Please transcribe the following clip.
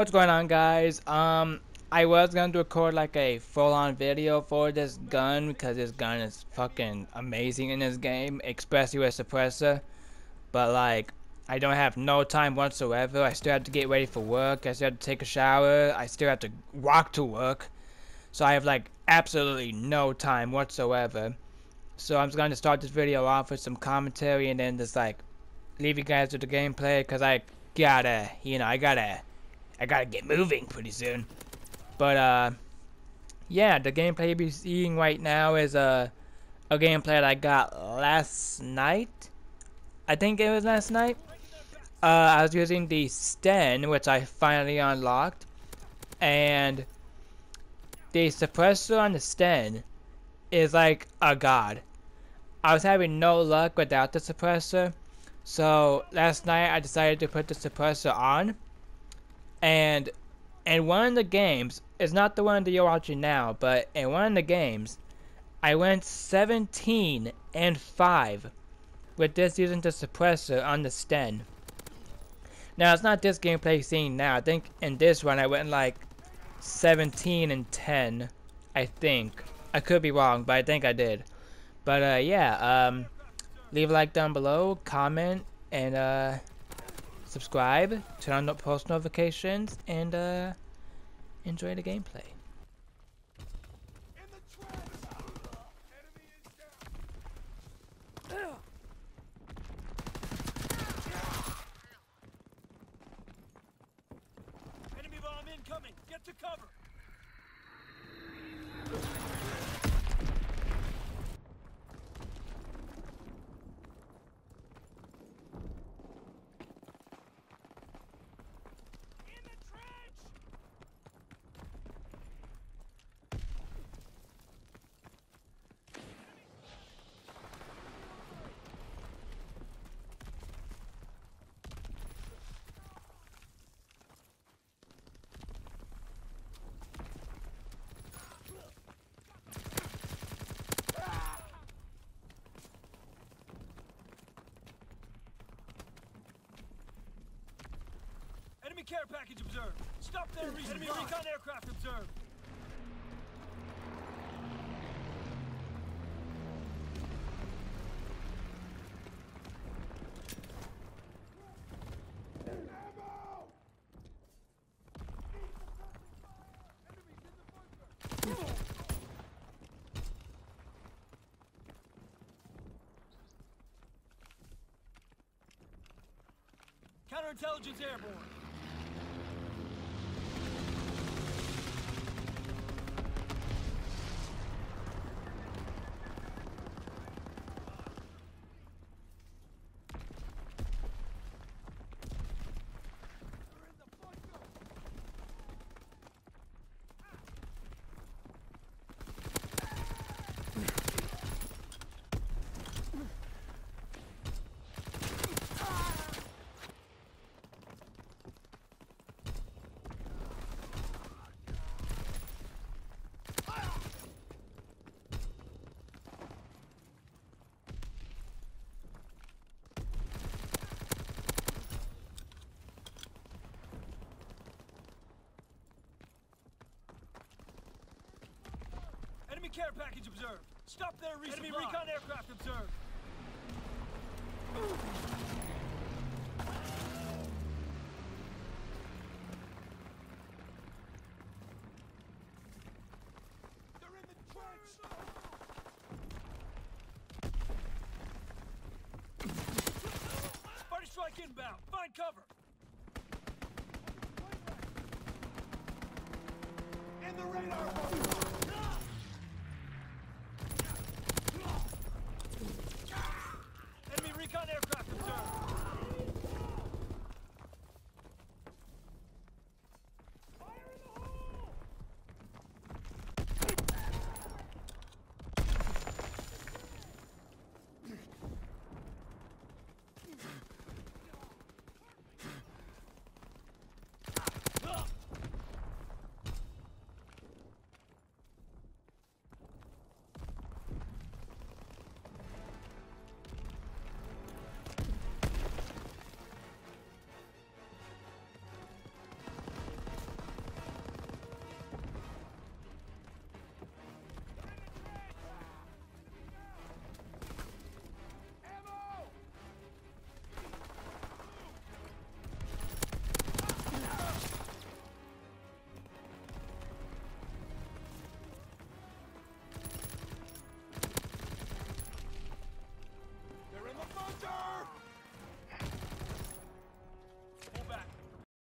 What's going on guys? Um, I was gonna record like a full-on video for this gun because this gun is fucking amazing in this game, especially with suppressor. But like, I don't have no time whatsoever. I still have to get ready for work. I still have to take a shower. I still have to walk to work. So I have like absolutely no time whatsoever. So I'm just gonna start this video off with some commentary and then just like leave you guys with the gameplay because I gotta, you know, I gotta I gotta get moving pretty soon. But, uh, yeah, the gameplay you'll be seeing right now is a, a gameplay that I got last night. I think it was last night. Uh, I was using the Sten, which I finally unlocked. And the suppressor on the Sten is like a god. I was having no luck without the suppressor. So last night I decided to put the suppressor on and in one of the games, it's not the one that you're watching now, but in one of the games, I went 17 and 5 with this using the suppressor on the Sten. Now, it's not this gameplay scene now. I think in this one I went like 17 and 10. I think. I could be wrong, but I think I did. But uh, yeah, um, leave a like down below, comment, and uh, subscribe, turn on post notifications, and uh, enjoy the gameplay. Incoming! Get to cover! Care package observed. Stop there, Enemy recon aircraft observed. Counterintelligence airborne. Care package observed. Stop there, resupply. Enemy recon aircraft observed. They're in the trench! Strike inbound. Find cover.